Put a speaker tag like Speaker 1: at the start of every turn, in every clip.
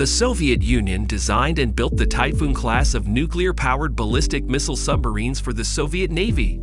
Speaker 1: The Soviet Union designed and built the Typhoon class of nuclear-powered ballistic missile submarines for the Soviet Navy.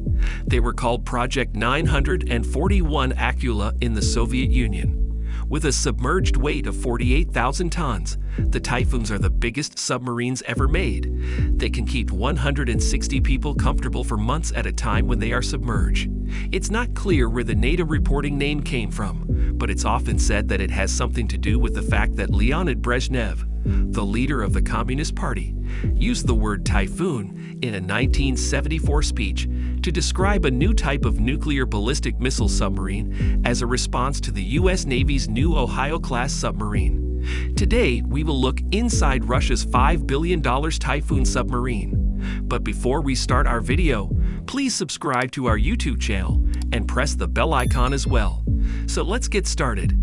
Speaker 1: They were called Project 941 Akula in the Soviet Union. With a submerged weight of 48,000 tons, the Typhoons are the biggest submarines ever made. They can keep 160 people comfortable for months at a time when they are submerged. It's not clear where the NATO reporting name came from, but it's often said that it has something to do with the fact that Leonid Brezhnev, the leader of the Communist Party, used the word typhoon in a 1974 speech to describe a new type of nuclear ballistic missile submarine as a response to the U.S. Navy's new Ohio-class submarine. Today, we will look inside Russia's $5 billion Typhoon submarine. But before we start our video, please subscribe to our YouTube channel and press the bell icon as well. So let's get started.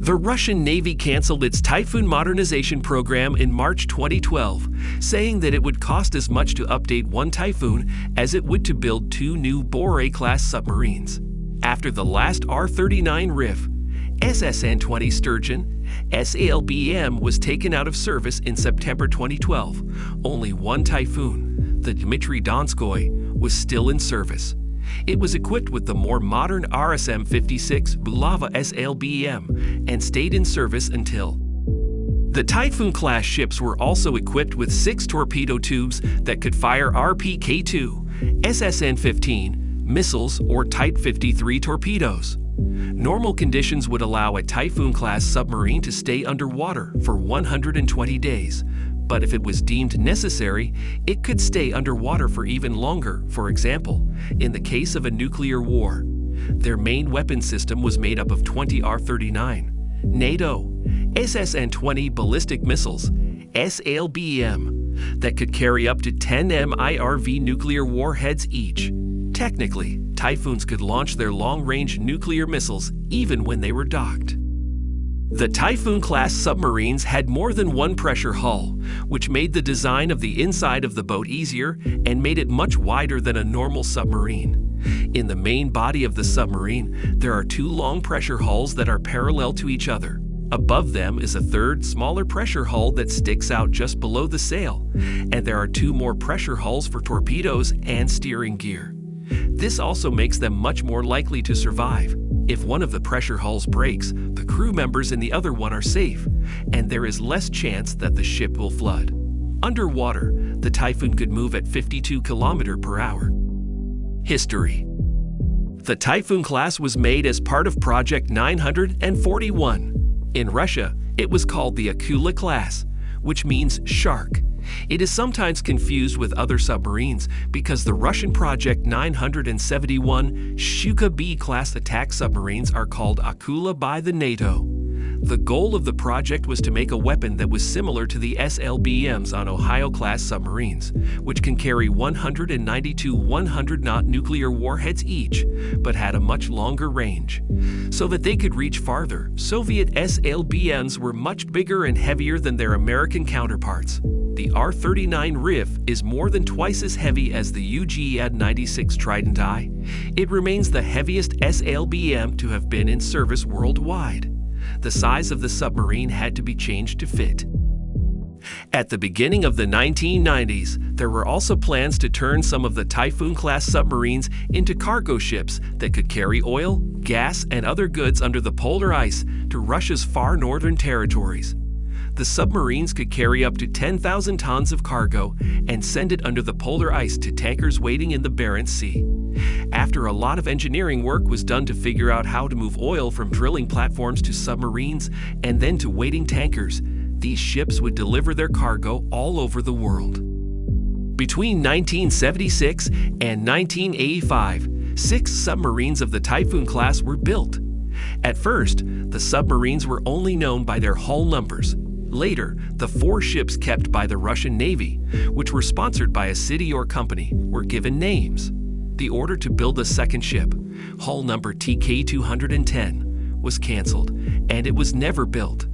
Speaker 1: The Russian Navy canceled its Typhoon modernization program in March 2012, saying that it would cost as much to update one Typhoon as it would to build two new Borei-class submarines. After the last R-39 RIF, SSN-20 Sturgeon, SLBM was taken out of service in September 2012. Only one Typhoon, the Dmitry Donskoy, was still in service. It was equipped with the more modern RSM-56 Bulava SLBM and stayed in service until the Typhoon-class ships were also equipped with six torpedo tubes that could fire RPK-2, SSN-15, missiles, or Type 53 torpedoes. Normal conditions would allow a Typhoon-class submarine to stay underwater for 120 days, but if it was deemed necessary, it could stay underwater for even longer, for example, in the case of a nuclear war. Their main weapon system was made up of 20 R-39, NATO, SSN-20 ballistic missiles, SLBM, that could carry up to 10 MIRV nuclear warheads each. Technically, Typhoons could launch their long-range nuclear missiles even when they were docked. The Typhoon-class submarines had more than one pressure hull, which made the design of the inside of the boat easier and made it much wider than a normal submarine. In the main body of the submarine, there are two long pressure hulls that are parallel to each other. Above them is a third, smaller pressure hull that sticks out just below the sail, and there are two more pressure hulls for torpedoes and steering gear. This also makes them much more likely to survive. If one of the pressure hulls breaks, the crew members in the other one are safe, and there is less chance that the ship will flood. Underwater, the Typhoon could move at 52 km per hour. History The Typhoon class was made as part of Project 941. In Russia, it was called the Akula class, which means shark it is sometimes confused with other submarines because the Russian Project 971 Shchuka B-class attack submarines are called Akula by the NATO. The goal of the project was to make a weapon that was similar to the SLBMs on Ohio-class submarines, which can carry 192 100-knot nuclear warheads each, but had a much longer range. So that they could reach farther, Soviet SLBMs were much bigger and heavier than their American counterparts. The R-39 RIF is more than twice as heavy as the UG-96 Trident I. It remains the heaviest SLBM to have been in service worldwide the size of the submarine had to be changed to fit. At the beginning of the 1990s, there were also plans to turn some of the Typhoon-class submarines into cargo ships that could carry oil, gas, and other goods under the polar ice to Russia's far northern territories the submarines could carry up to 10,000 tons of cargo and send it under the polar ice to tankers waiting in the Barents Sea. After a lot of engineering work was done to figure out how to move oil from drilling platforms to submarines and then to waiting tankers, these ships would deliver their cargo all over the world. Between 1976 and 1985, six submarines of the Typhoon class were built. At first, the submarines were only known by their hull numbers, Later, the four ships kept by the Russian Navy, which were sponsored by a city or company, were given names. The order to build a second ship, hull number TK-210, was canceled, and it was never built.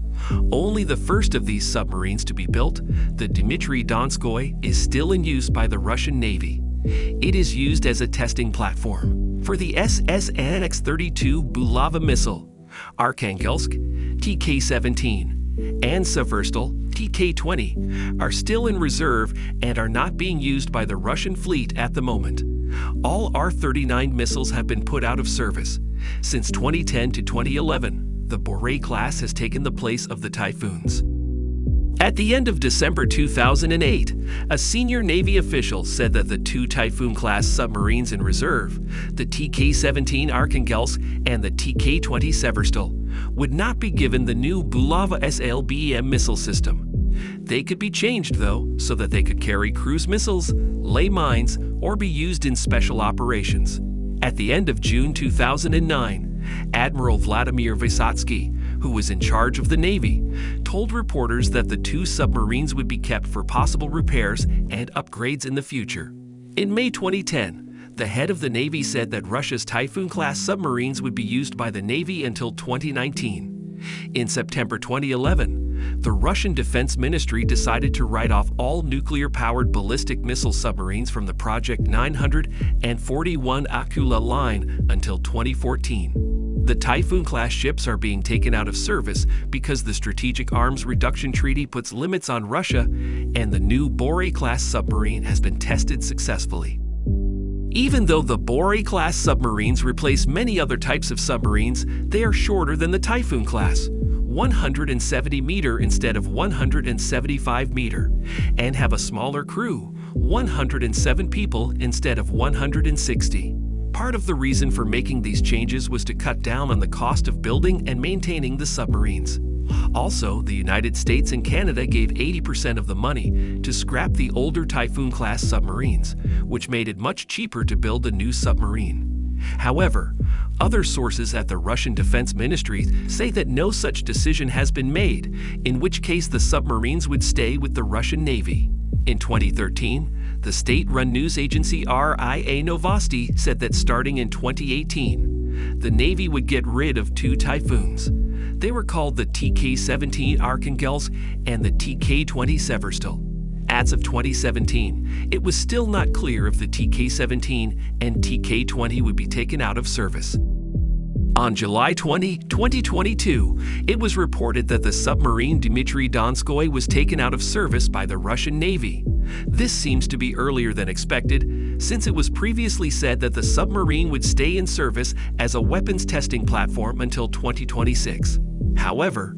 Speaker 1: Only the first of these submarines to be built, the Dmitry Donskoy, is still in use by the Russian Navy. It is used as a testing platform for the SSNX-32 Bulava missile, Arkhangelsk, TK-17, and Severstal TK-20 are still in reserve and are not being used by the Russian fleet at the moment. All R-39 missiles have been put out of service. Since 2010 to 2011, the Borei class has taken the place of the Typhoons. At the end of December 2008, a senior Navy official said that the two Typhoon class submarines in reserve, the TK 17 Arkhangelsk and the TK 20 Severstal, would not be given the new Bulava SLBM missile system. They could be changed, though, so that they could carry cruise missiles, lay mines, or be used in special operations. At the end of June 2009, Admiral Vladimir Vysotsky who was in charge of the Navy, told reporters that the two submarines would be kept for possible repairs and upgrades in the future. In May 2010, the head of the Navy said that Russia's Typhoon class submarines would be used by the Navy until 2019. In September 2011, the Russian Defense Ministry decided to write off all nuclear powered ballistic missile submarines from the Project 941 Akula line until 2014. The Typhoon class ships are being taken out of service because the Strategic Arms Reduction Treaty puts limits on Russia, and the new Borei class submarine has been tested successfully. Even though the Borei class submarines replace many other types of submarines, they are shorter than the Typhoon class. 170 meter instead of 175 meter, and have a smaller crew, 107 people instead of 160. Part of the reason for making these changes was to cut down on the cost of building and maintaining the submarines. Also, the United States and Canada gave 80% of the money to scrap the older Typhoon class submarines, which made it much cheaper to build a new submarine. However, other sources at the Russian Defense Ministry say that no such decision has been made, in which case the submarines would stay with the Russian Navy. In 2013, the state-run news agency RIA Novosti said that starting in 2018, the Navy would get rid of two Typhoons. They were called the TK-17 Arkhangelsk and the TK-20 Severstal. As of 2017, it was still not clear if the TK-17 and TK-20 would be taken out of service. On July 20, 2022, it was reported that the submarine Dmitry Donskoy was taken out of service by the Russian Navy. This seems to be earlier than expected, since it was previously said that the submarine would stay in service as a weapons testing platform until 2026. However,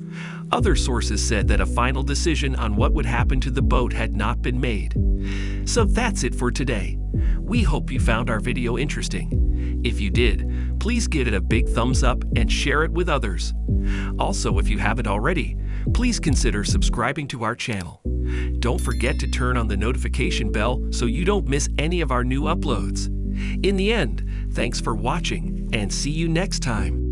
Speaker 1: other sources said that a final decision on what would happen to the boat had not been made. So that's it for today. We hope you found our video interesting. If you did, please give it a big thumbs up and share it with others. Also, if you haven't already, please consider subscribing to our channel. Don't forget to turn on the notification bell so you don't miss any of our new uploads. In the end, thanks for watching and see you next time.